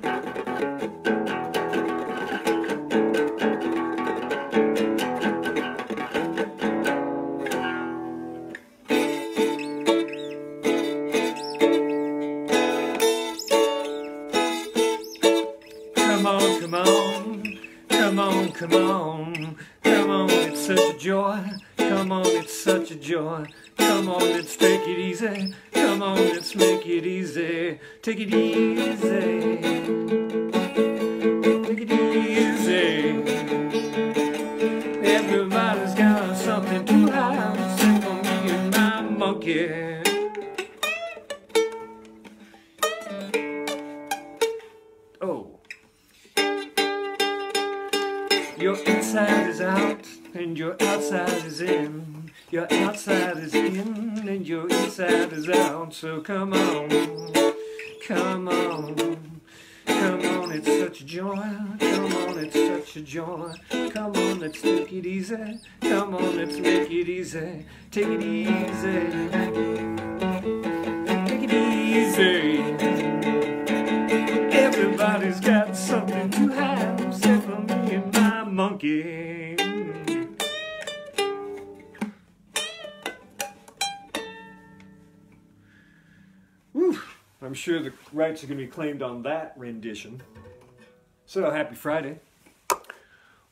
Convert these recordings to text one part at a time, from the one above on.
come on, come on, come on, come on, it's such a joy, come on, it's such a joy. Come on, let's take it easy. Come on, let's make it easy. Take it easy. Take it easy. Everybody's got something to hide. Except for me and my monkey. And your outside is in. Your outside is in and your inside is out. So come on, come on, come on. It's such a joy. Come on, it's such a joy. Come on, let's take it easy. Come on, let's make it easy. Take it easy. Take it easy. Everybody's got something to hide, except for me and my monkey. I'm sure the rights are going to be claimed on that rendition. So, happy Friday.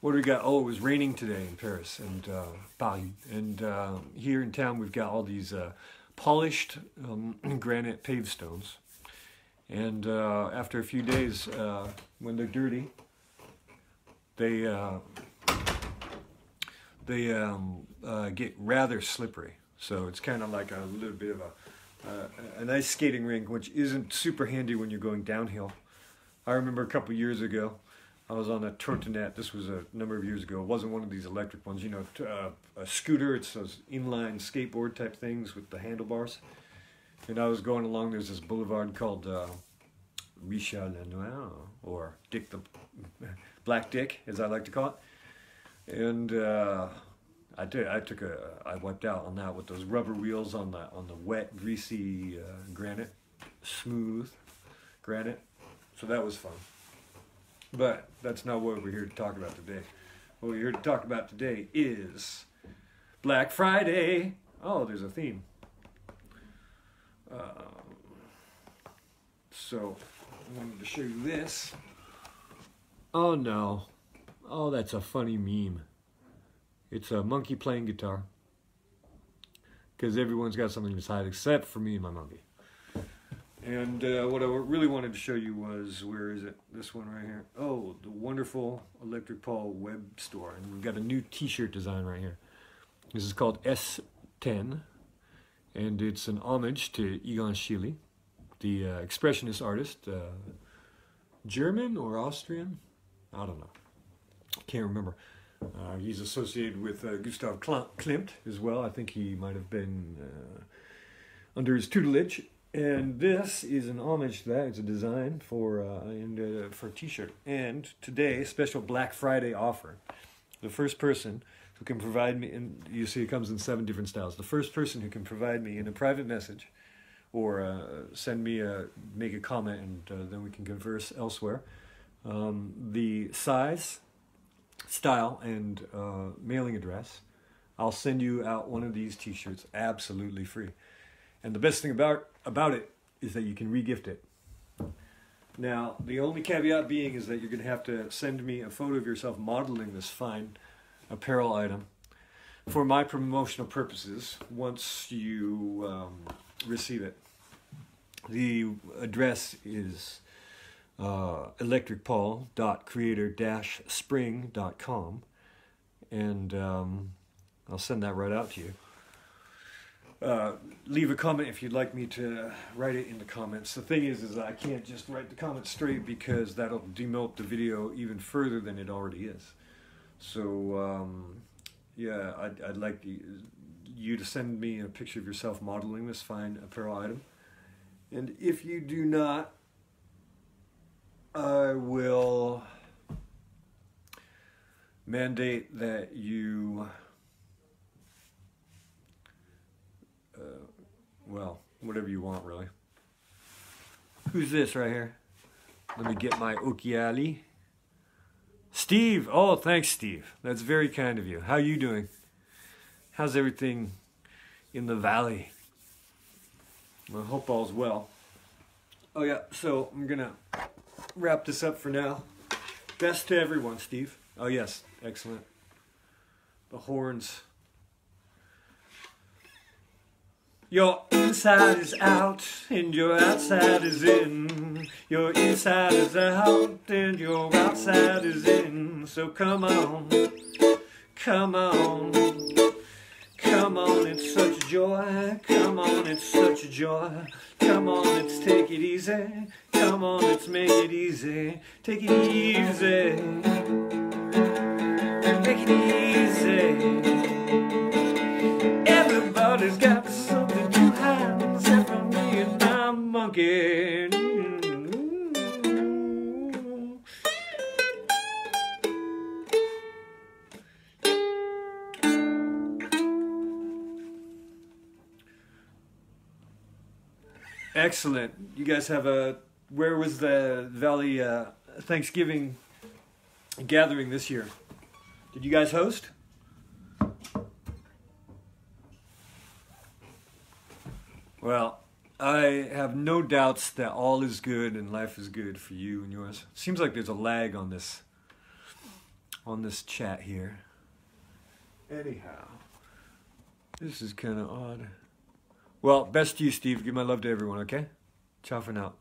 What do we got? Oh, it was raining today in Paris and uh, Paris. And uh, here in town, we've got all these uh, polished um, granite paved stones. And uh, after a few days, uh, when they're dirty, they uh, they um, uh, get rather slippery. So it's kind of like a little bit of a uh, a nice skating rink, which isn't super handy when you're going downhill. I remember a couple years ago, I was on a trottinette. This was a number of years ago. It wasn't one of these electric ones, you know, uh, a scooter. It's those inline skateboard type things with the handlebars. And I was going along. There's this boulevard called uh, Richard Lenoir, or Dick the Black Dick, as I like to call it. And uh, I did. I took a. I wiped out on that with those rubber wheels on the on the wet, greasy uh, granite, smooth granite. So that was fun. But that's not what we're here to talk about today. What we're here to talk about today is Black Friday. Oh, there's a theme. Uh, so I wanted to show you this. Oh no. Oh, that's a funny meme. It's a monkey playing guitar. Because everyone's got something to hide except for me and my monkey. And uh, what I really wanted to show you was where is it? This one right here. Oh, the wonderful Electric Paul web store. And we've got a new t shirt design right here. This is called S10. And it's an homage to Egon Schiele, the uh, expressionist artist. Uh, German or Austrian? I don't know. Can't remember. Uh, he's associated with uh, Gustav Klimt as well. I think he might have been uh, under his tutelage. And this is an homage to that. It's a design for uh, and uh, for a T-shirt. And today, special Black Friday offer. The first person who can provide me, and you see, it comes in seven different styles. The first person who can provide me in a private message, or uh, send me a make a comment, and then we can converse elsewhere. Um, the size, style, and uh, mailing address. I'll send you out one of these T-shirts absolutely free. And the best thing about about it is that you can regift it. Now, the only caveat being is that you're going to have to send me a photo of yourself modeling this fine apparel item for my promotional purposes once you um, receive it. The address is uh, electricpaul.creator-spring.com and um, I'll send that right out to you. Uh, leave a comment if you'd like me to write it in the comments. The thing is, is I can't just write the comments straight because that'll demote the video even further than it already is. So um, yeah, I'd, I'd like you to send me a picture of yourself modeling this fine apparel item. And if you do not, I will mandate that you uh, well, whatever you want, really. Who's this right here? Let me get my occhiali. Steve. Oh, thanks, Steve. That's very kind of you. How are you doing? How's everything in the valley? I hope all's well. Oh yeah, so I'm gonna wrap this up for now. Best to everyone, Steve. Oh, yes. Excellent. The horns. Your inside is out and your outside is in. Your inside is out and your outside is in. So come on, come on, come on, it's such joy. Come on, it's such a joy. Come on, let's take it easy. Come on, let's make it easy. Take it easy. Take it easy. Everybody's got something to hide except for me and my monkey. Excellent. You guys have a. Where was the Valley uh, Thanksgiving gathering this year? Did you guys host? Well, I have no doubts that all is good and life is good for you and yours. Seems like there's a lag on this on this chat here. Anyhow, this is kind of odd. Well, best to you, Steve. Give my love to everyone, okay? Ciao for now.